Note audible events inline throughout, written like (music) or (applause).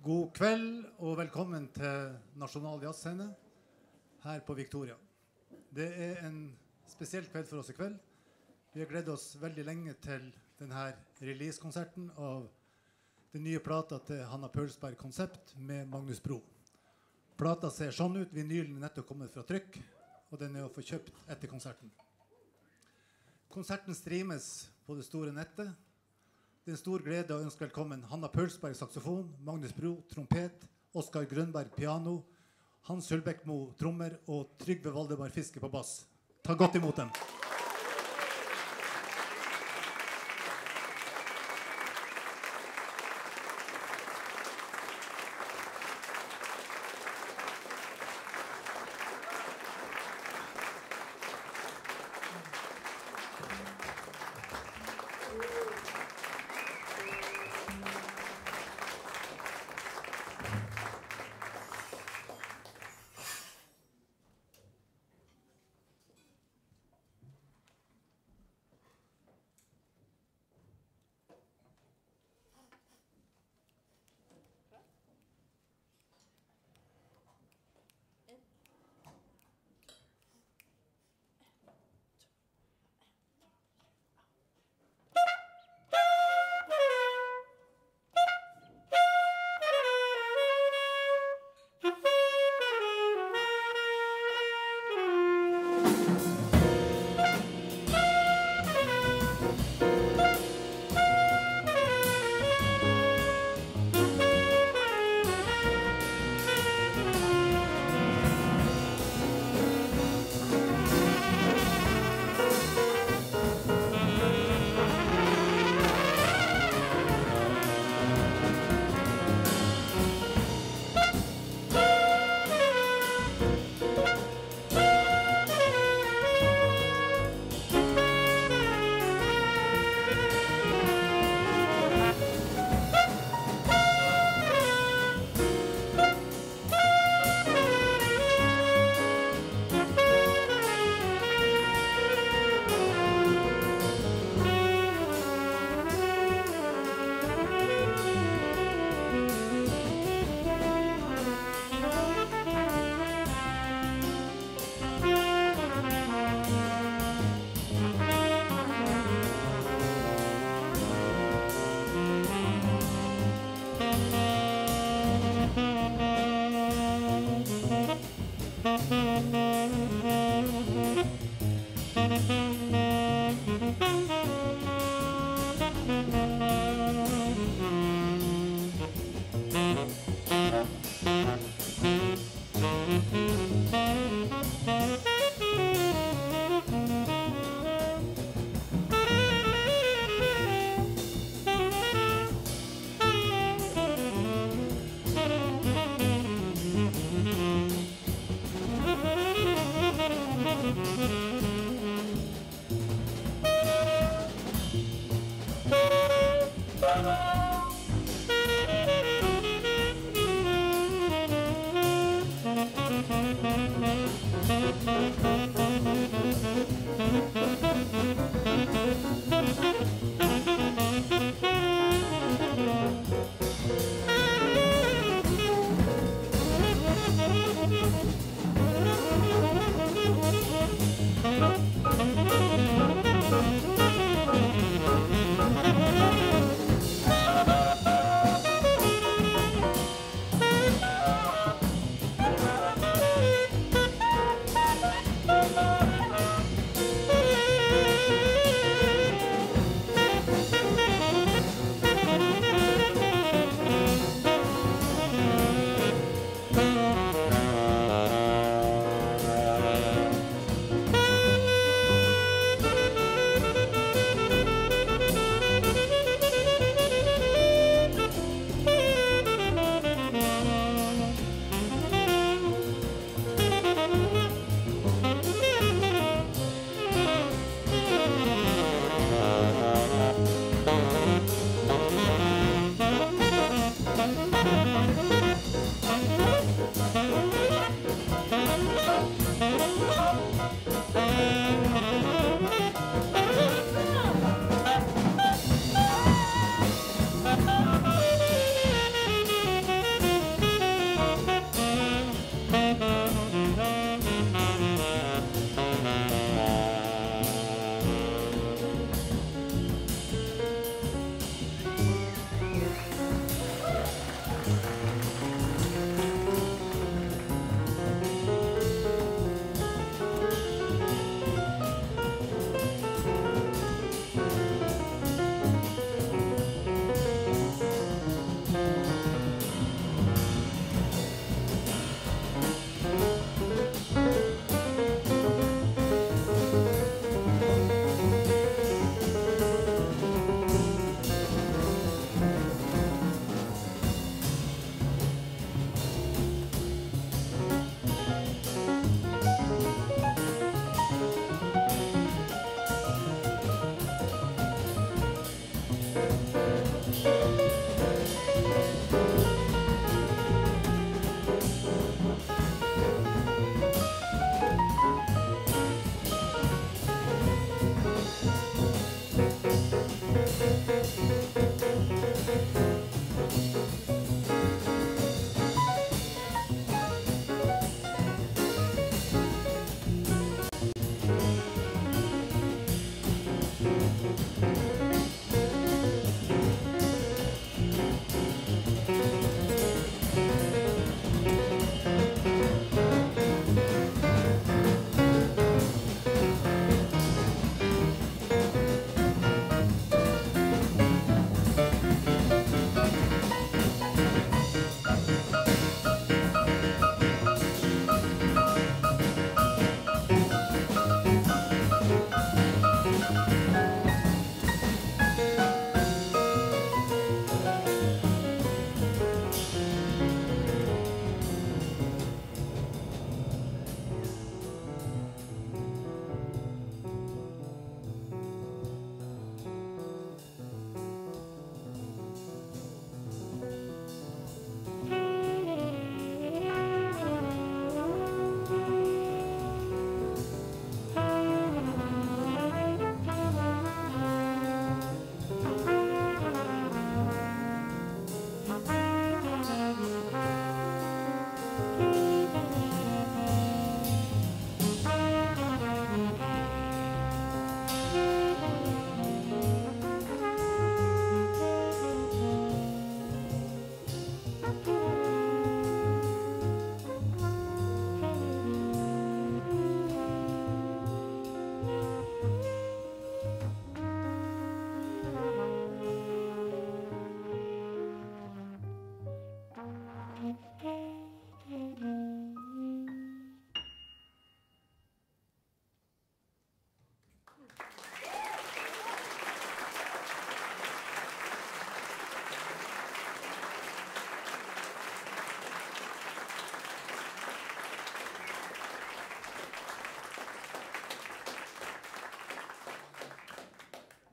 God kveld og velkommen til Nasjonal Jazzscene her på Victoria. Det er en spesiell kveld for oss i kveld. Vi har gledet oss veldig lenge til denne releasekonserten av den nye plata til Hanna Pølsberg Konsept med Magnus Bro. Plata ser sånn ut. Vinylen er nettopp kommet fra trykk, og den er å få kjøpt etter konserten. Konserten streames på det store nettet. Det er en stor glede å ønske velkommen Hanna Pølsberg saksofon, Magnus Bro trompet, Oskar Grønberg piano, Hans Hulbekmo trommer og Trygve Valdemar Fiske på bass. Ta godt imot dem.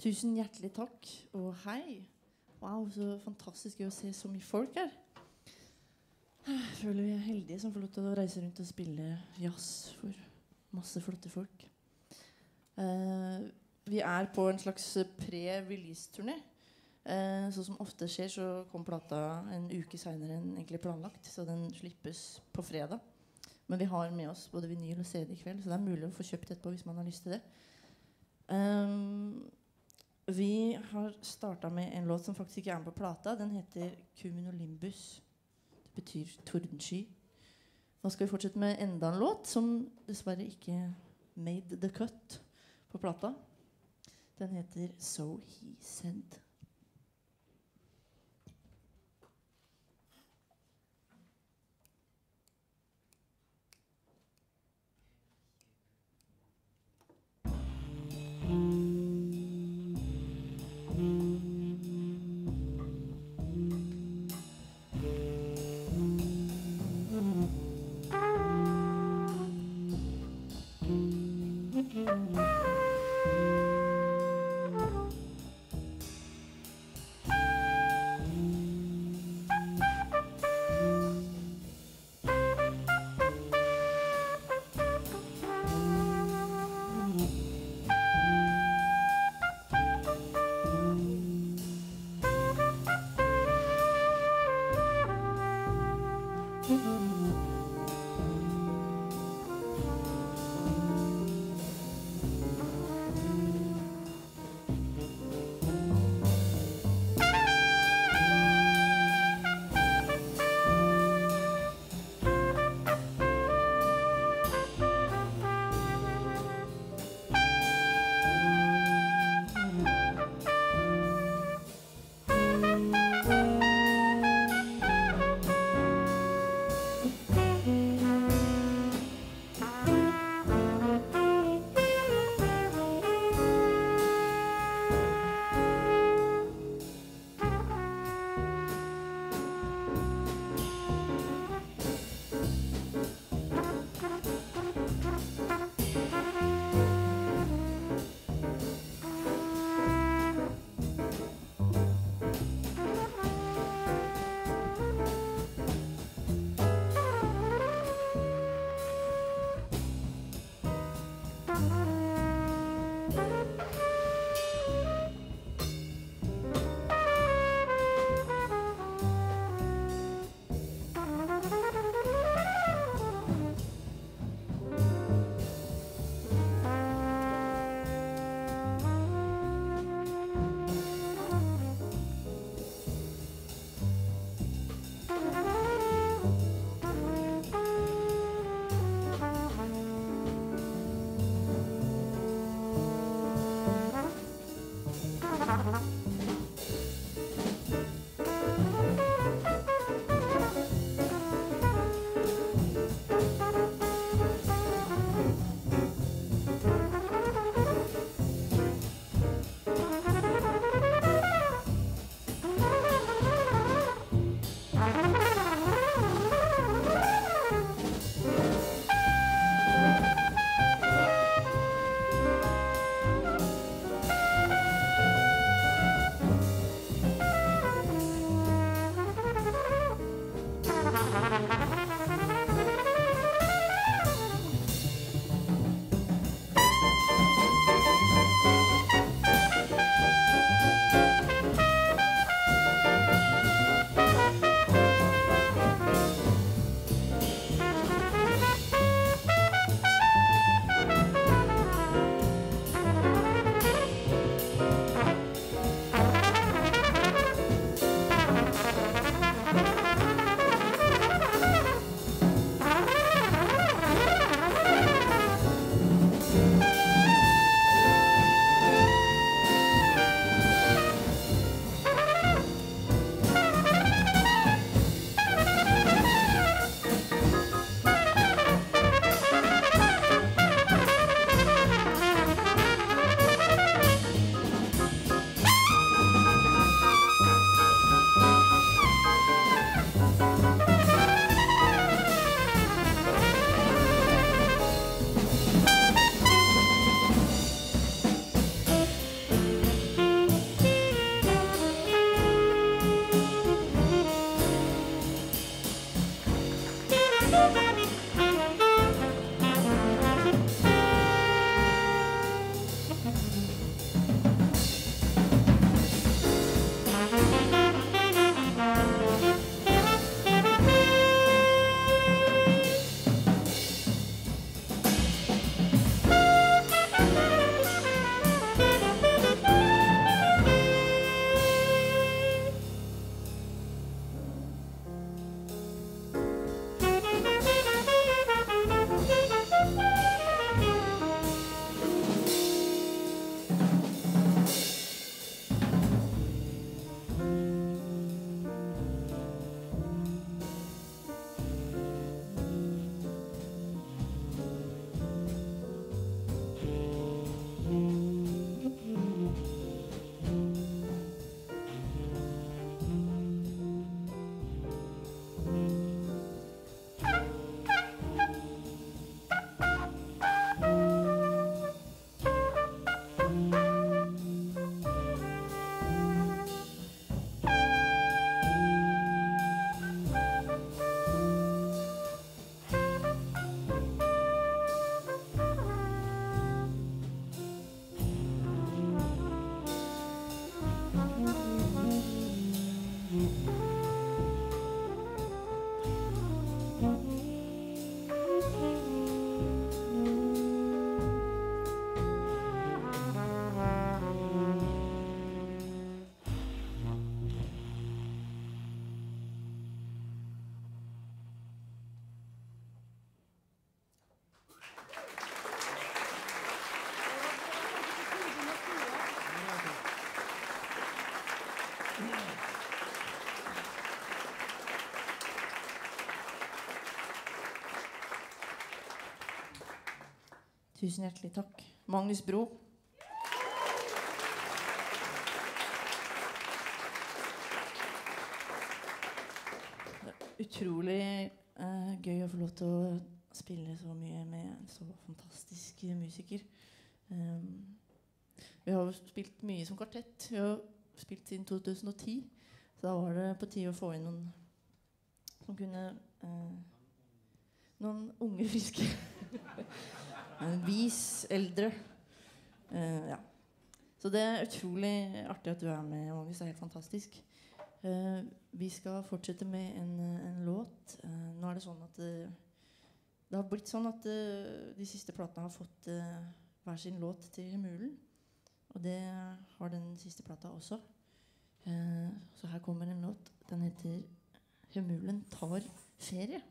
Tusen hjertelig takk, og hei. Wow, så fantastisk gøy å se så mye folk her. Jeg føler vi er heldige som får lov til å reise rundt og spille jazz for masse flotte folk. Eh, vi er på en slags pre-release-turné. Eh, så som ofte skjer, så kom plata en uke seinere enn egentlig planlagt. Så den slippes på fredag. Men vi har med oss både vinyl og CD i kveld, så det er mulig å få kjøpt etterpå hvis man har lyst til det. Um, vi har starta med en låt som faktisk ikke er med på plata. Den heter 'Cumulonimbus'. Det betyr tordensky. Nå skal vi fortsette med enda en låt som dessverre ikke made the cut på plata. Den heter 'So He Said'. Tusen hjertelig takk. Magnus Bro. Utrolig eh, gøy å få lov til å spille så mye med en så fantastisk musiker. Um, vi har jo spilt mye som kvartett. Vi har spilt siden 2010. Så da var det på tide å få inn noen som kunne eh, Noen unge, friske (laughs) vis eldre. Uh, ja. Så det er utrolig artig at du er med, Magnus. Det er helt fantastisk. Uh, vi skal fortsette med en, en låt. Uh, nå er det sånn at eh, det har blitt sånn at eh, de siste platene har fått eh, hver sin låt til Mulen. Og det har den siste plata også. Eh, så her kommer en låt. Den heter 'Hemulen tar ferie'.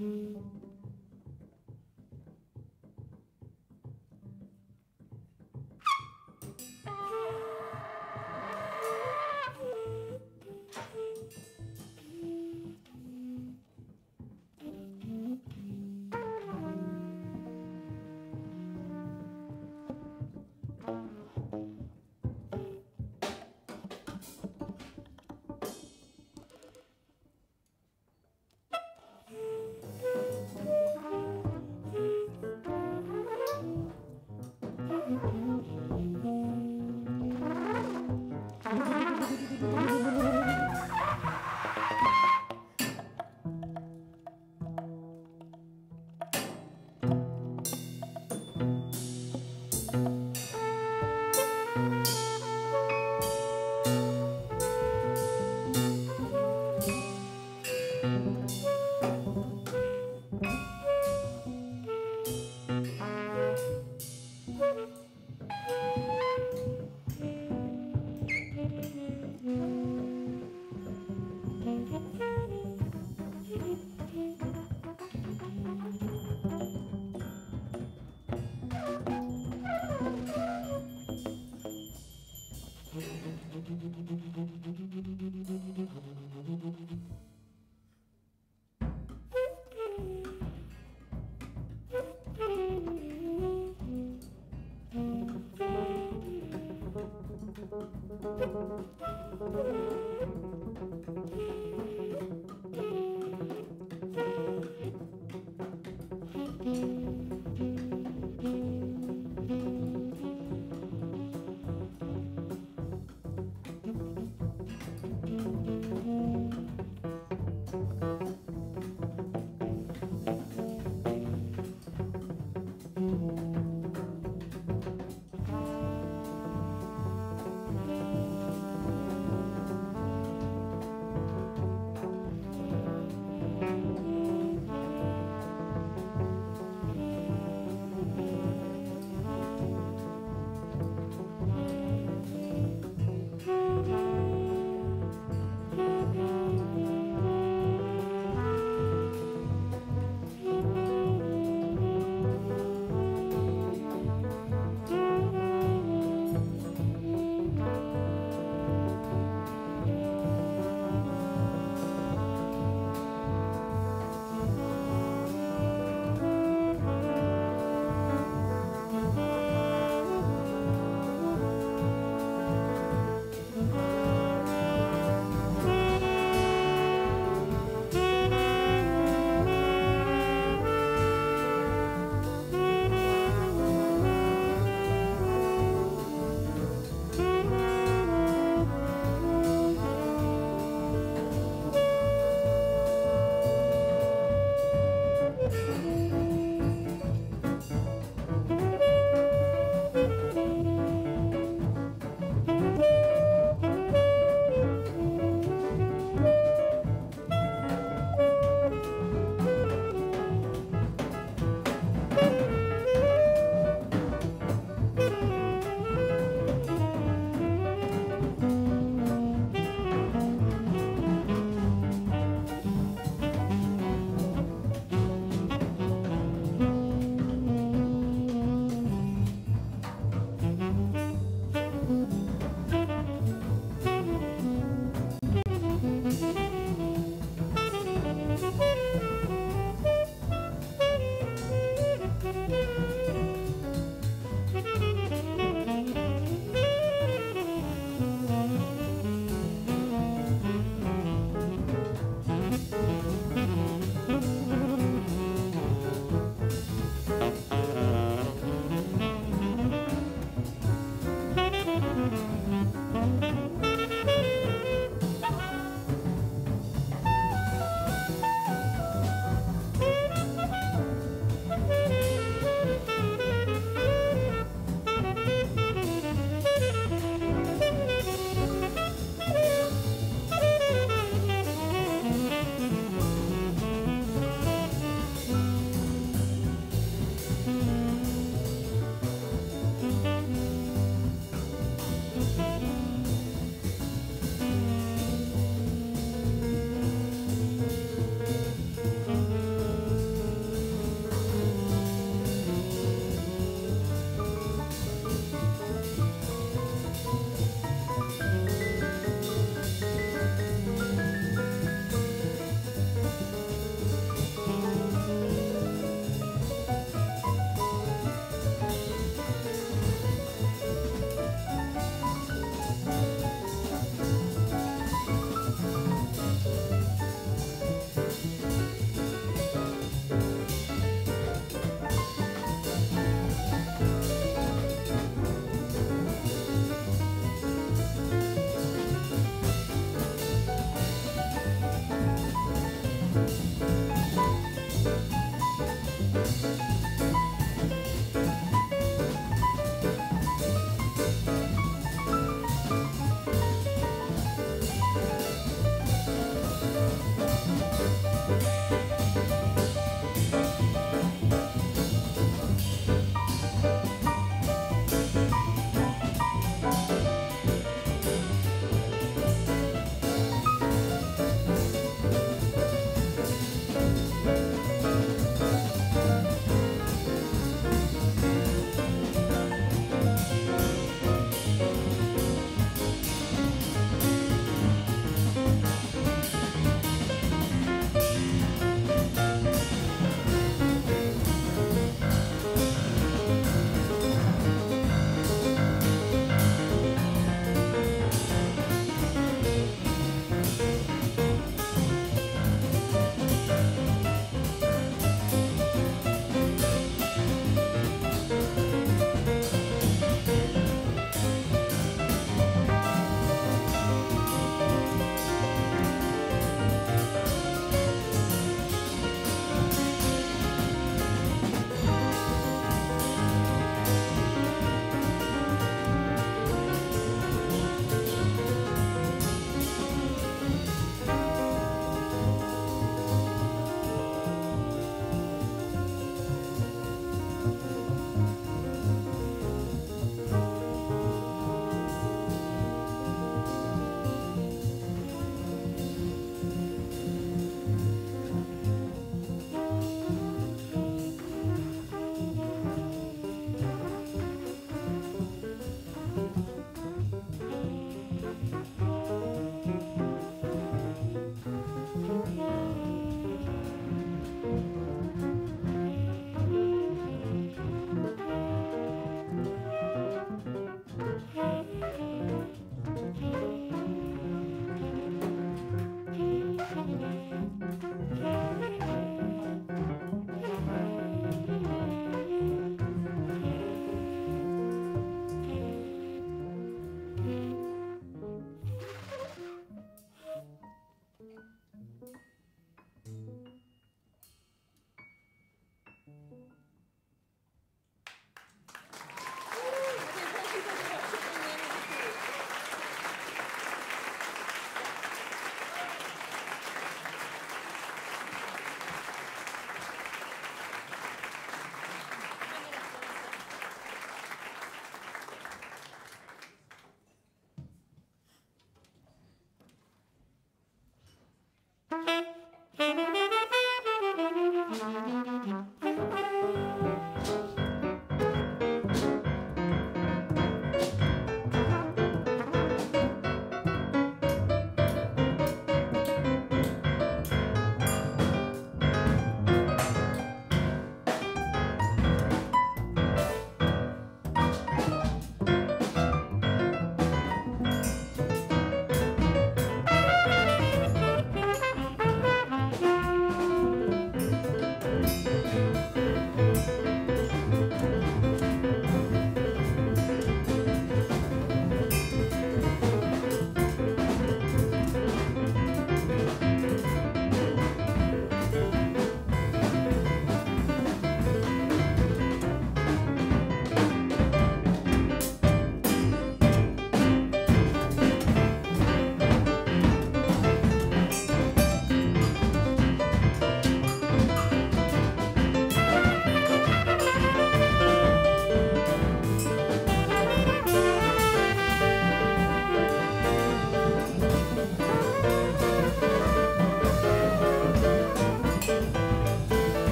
Mm-hmm. Thank you.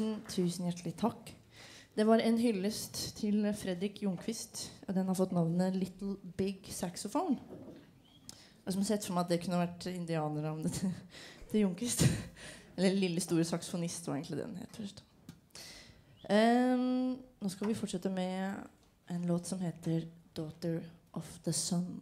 Tusen, tusen hjertelig takk. Det var en hyllest til Fredrik Jonkvist. Og den har fått navnet Little Big Saxophone. Jeg har sett for meg at det kunne vært indianernavnet til, til Jonkvist. (laughs) Eller Lille store saksofonist var egentlig den het først. Um, nå skal vi fortsette med en låt som heter 'Daughter of the Sun'.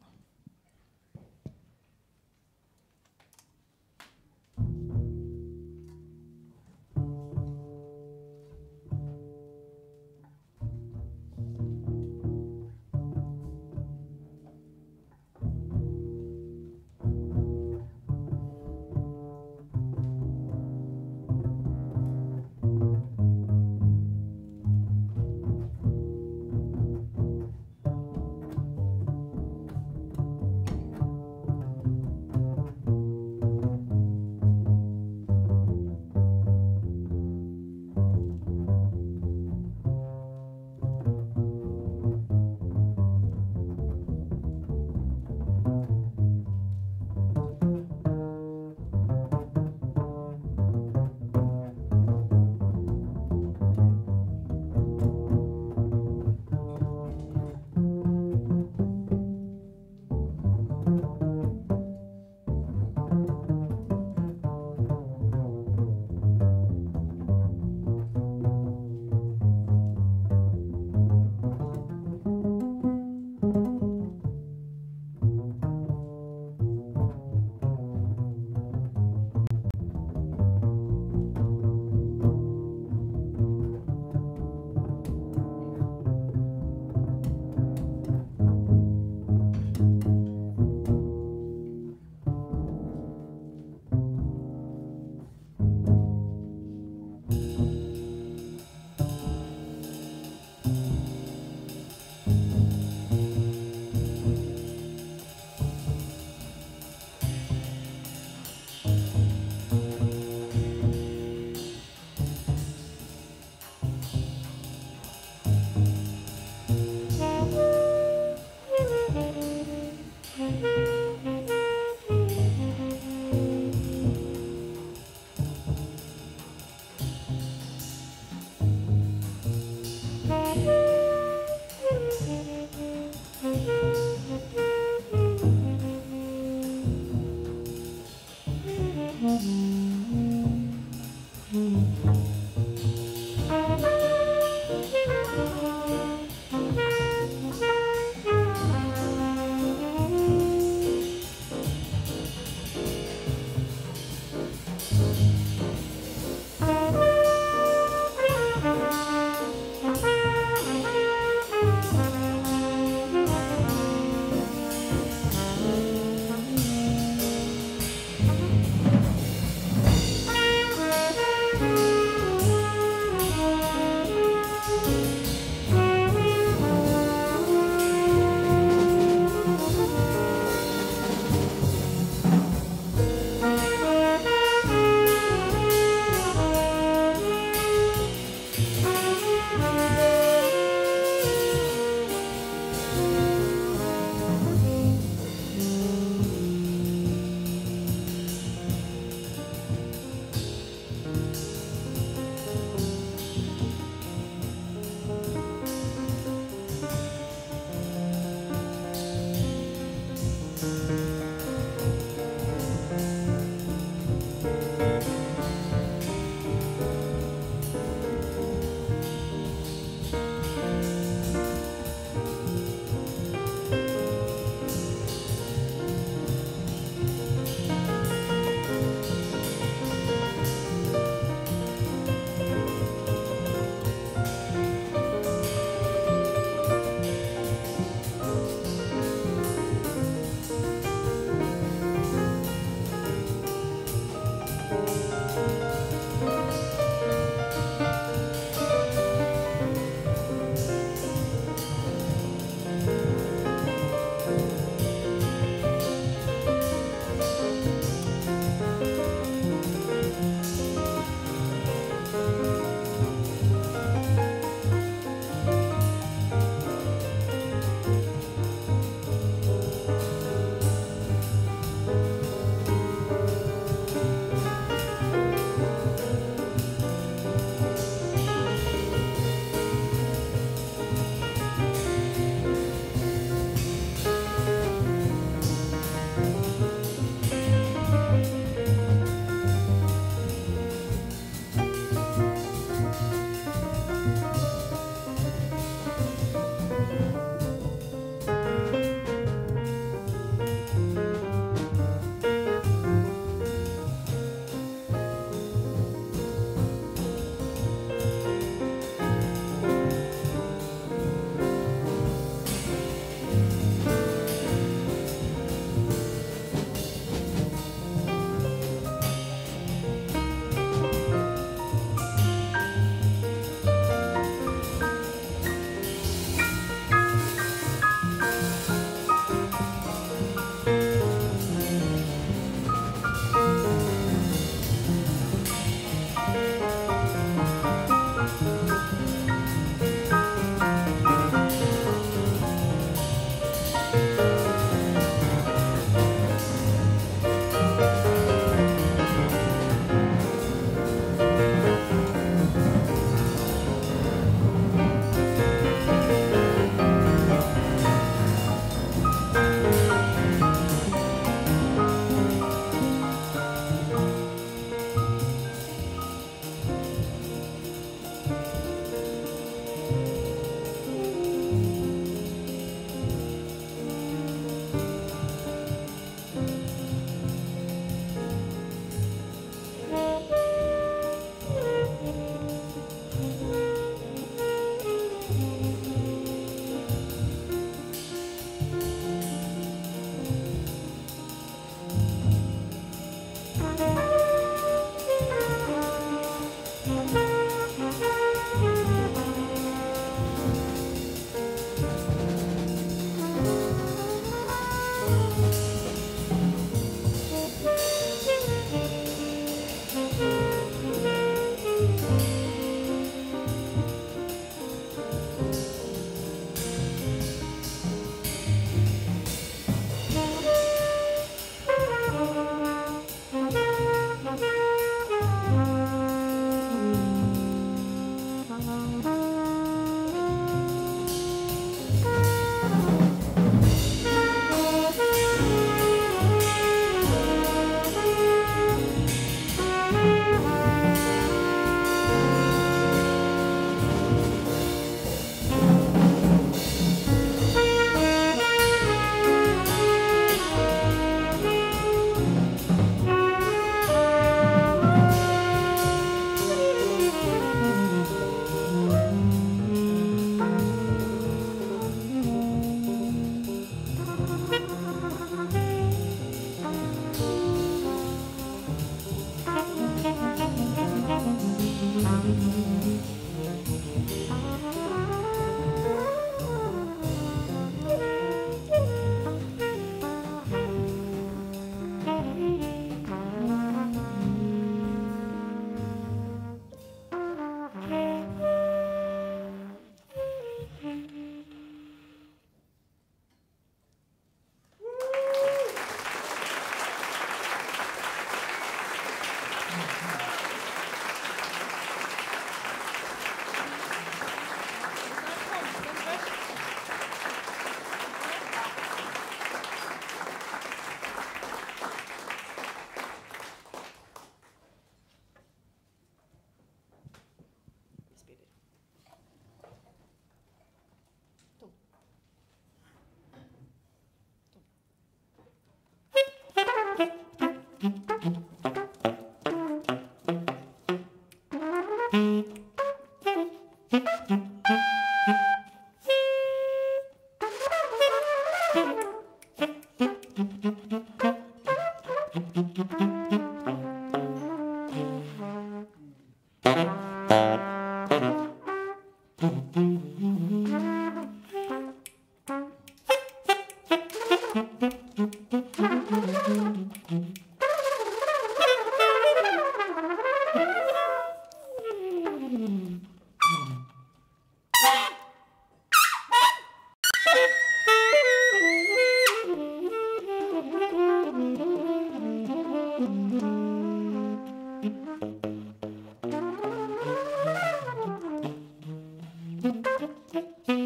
Thank you.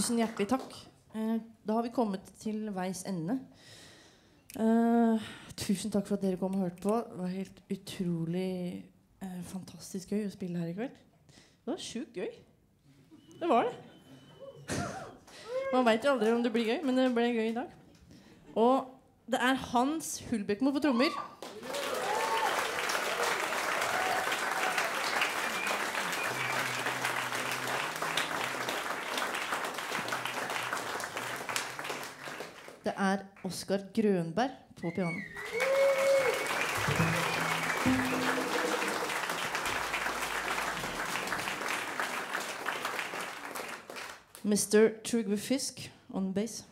Tusen hjertelig takk. Eh, da har vi kommet til veis ende. Eh, tusen takk for at dere kom og hørte på. Det var helt utrolig eh, fantastisk gøy å spille her i kveld. Det var sjukt gøy. Det var det. (laughs) Man veit jo aldri om det blir gøy, men det ble gøy i dag. Og det er Hans Hulbekmo på trommer. Det er Oskar Grønberg på piano. Mr. Trygve Fisk on bass.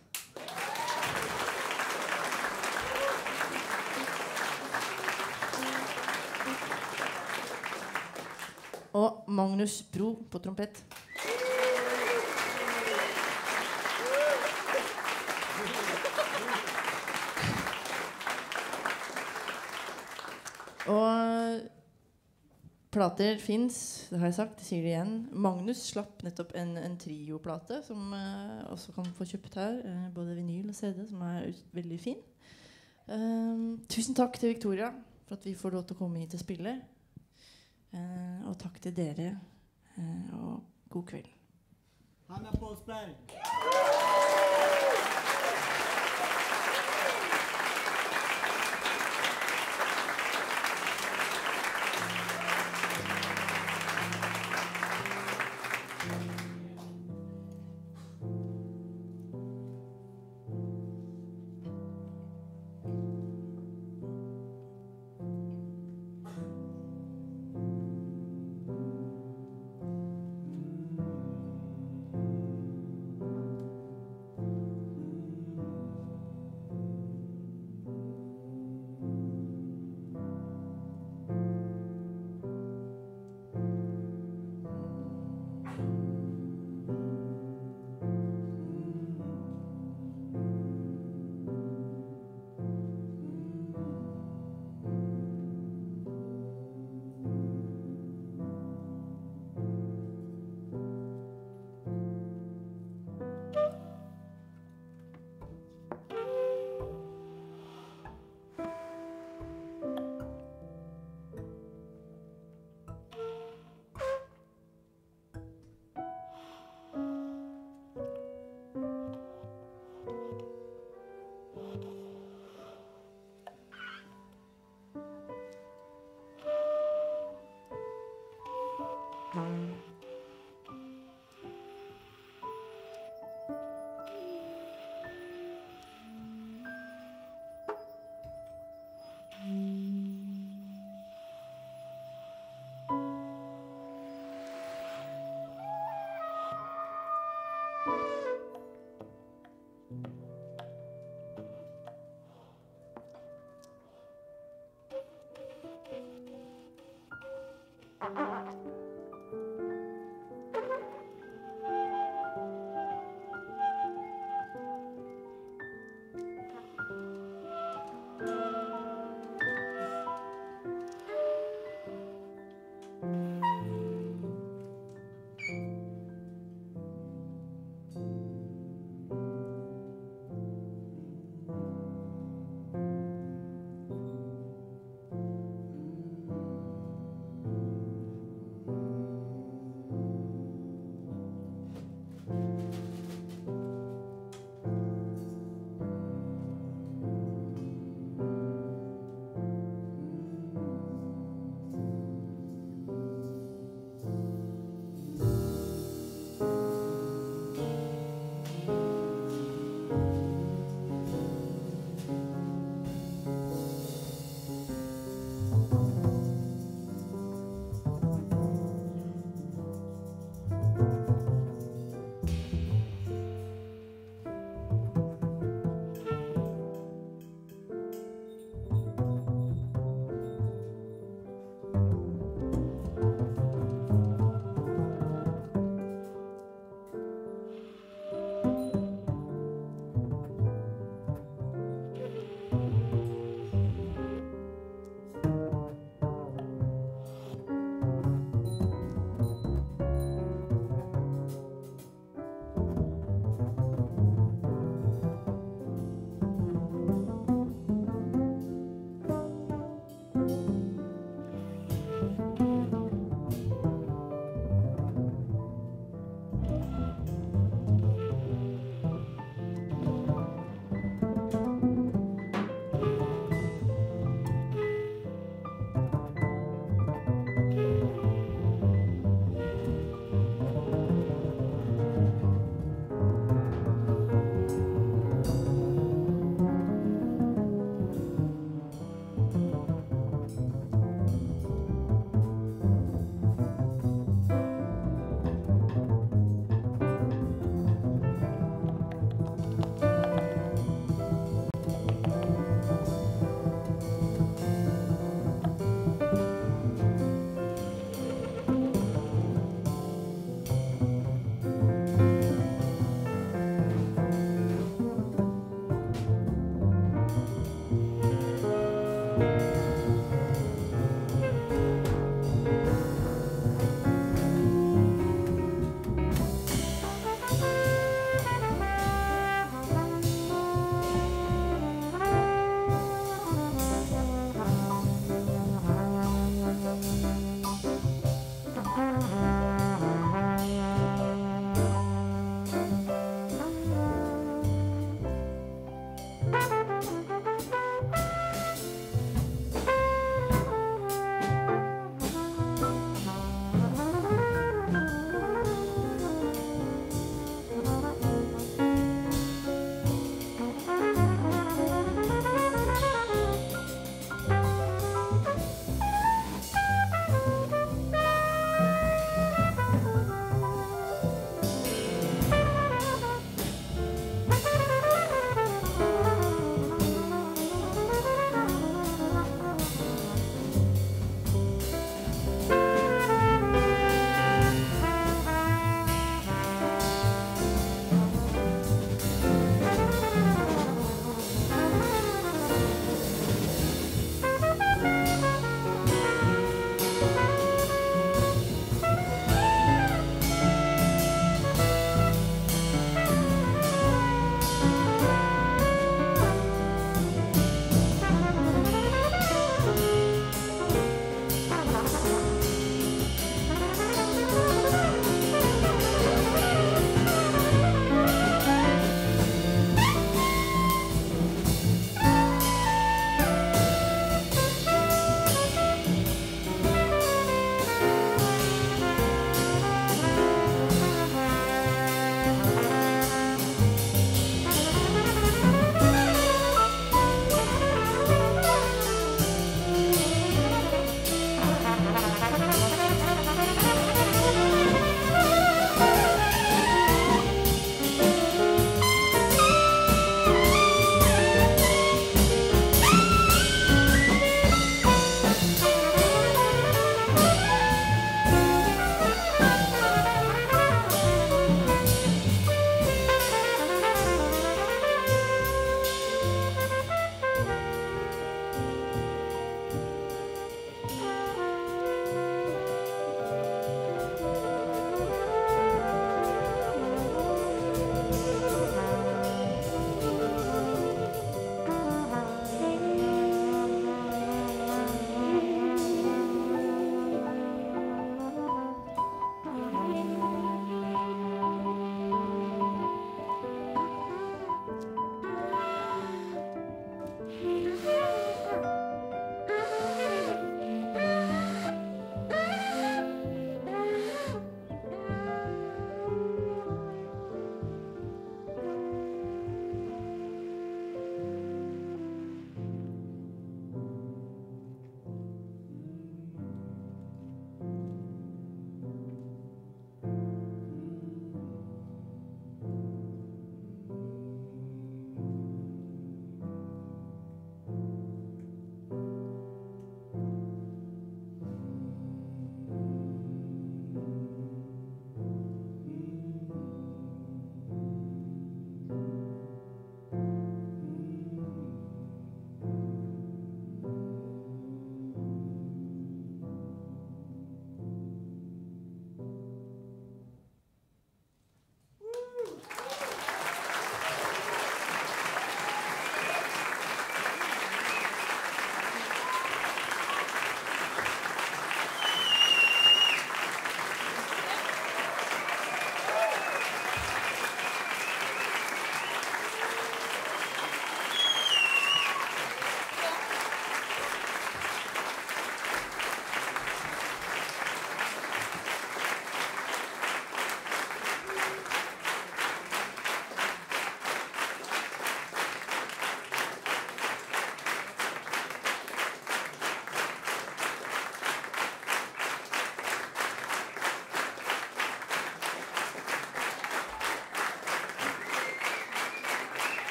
Og Magnus Bro på trompet. Plater fins, det har jeg sagt, jeg sier det igjen. Magnus slapp nettopp en, en trioplate som uh, også kan få kjøpt her. Uh, både vinyl og CD, som er veldig fin. Uh, tusen takk til Victoria for at vi får lov til å komme hit og spille. Eh, og takk til dere, og god kveld. Hanna Påsberg. Bye.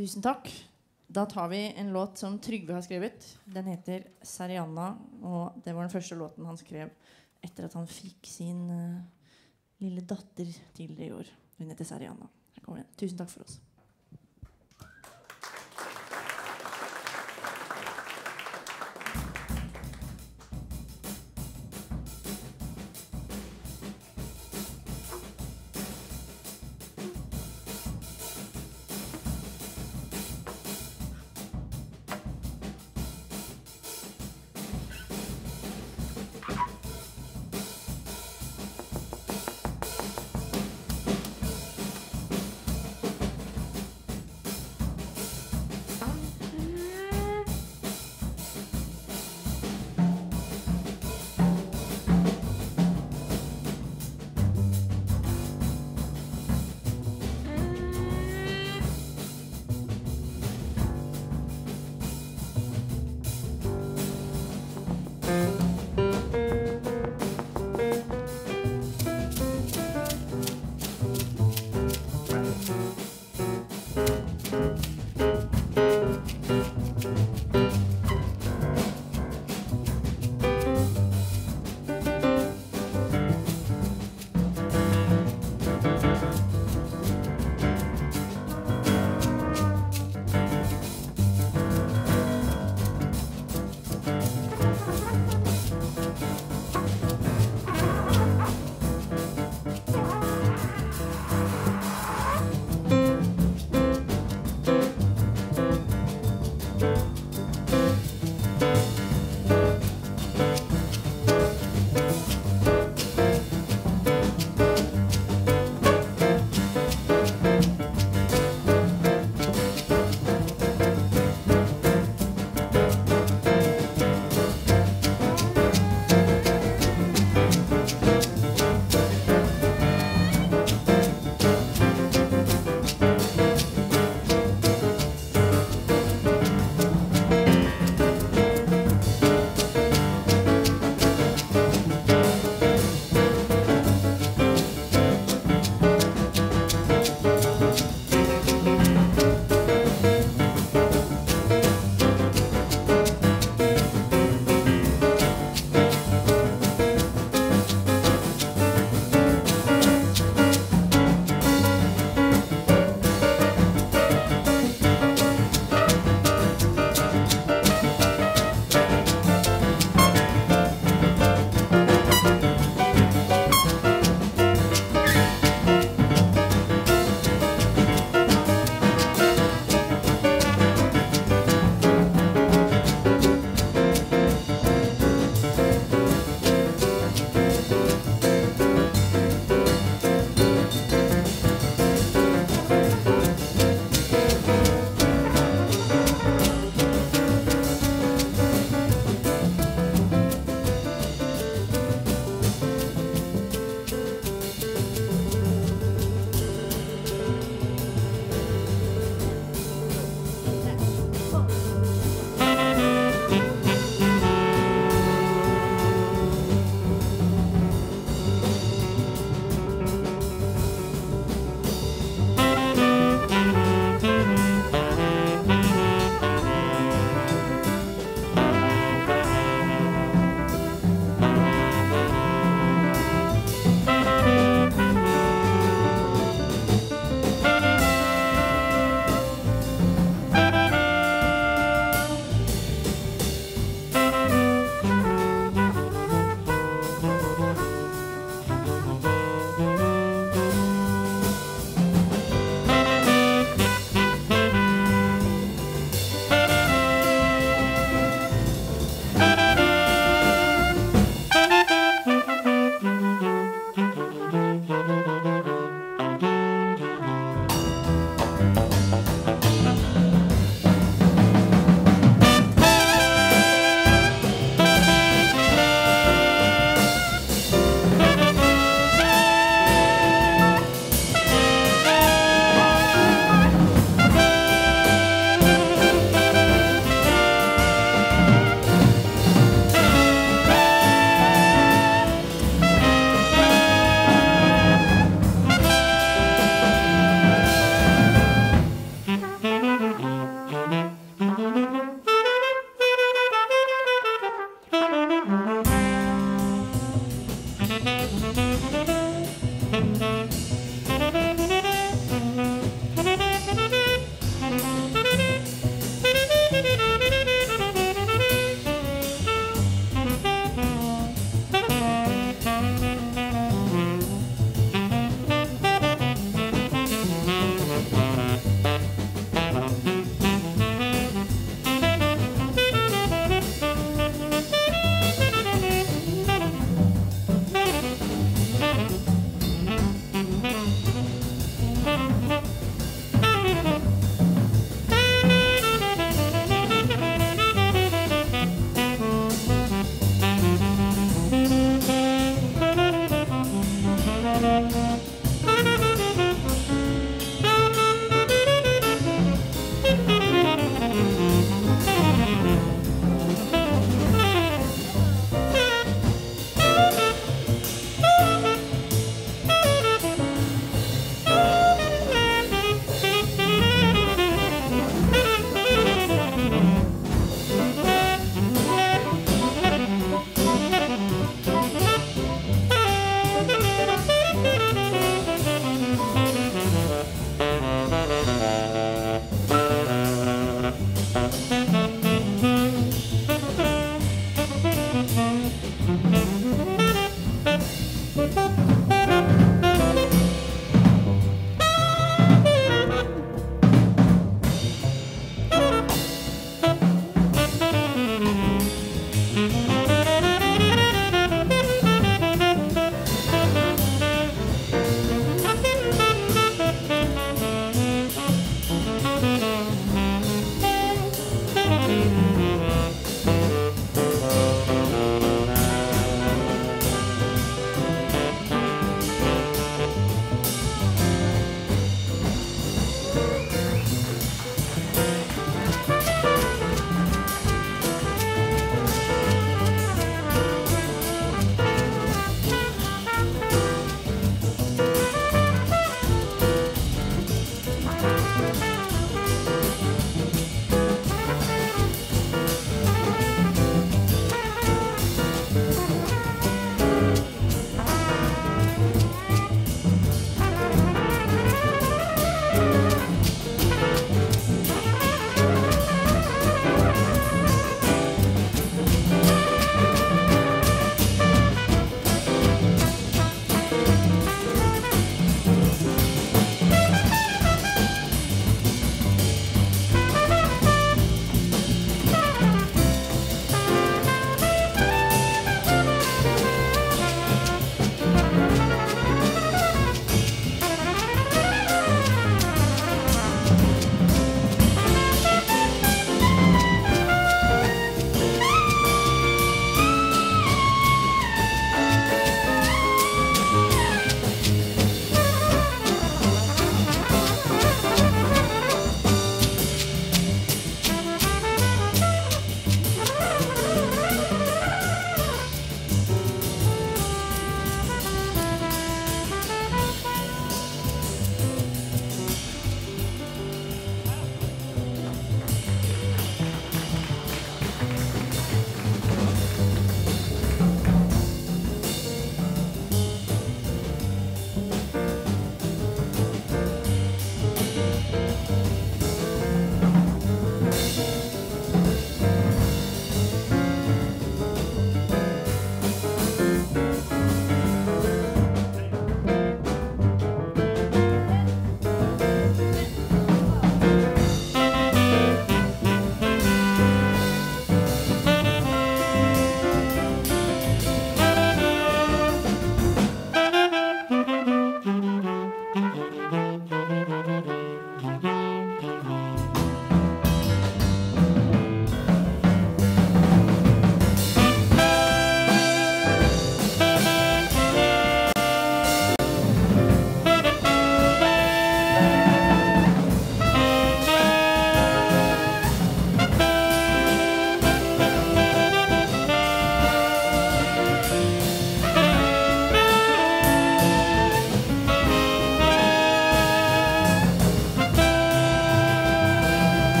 Tusen takk. Da tar vi en låt som Trygve har skrevet. Den heter 'Serianna', og det var den første låten han skrev etter at han fikk sin uh, lille datter tidligere i år. Hun heter Serianna. Tusen takk for oss.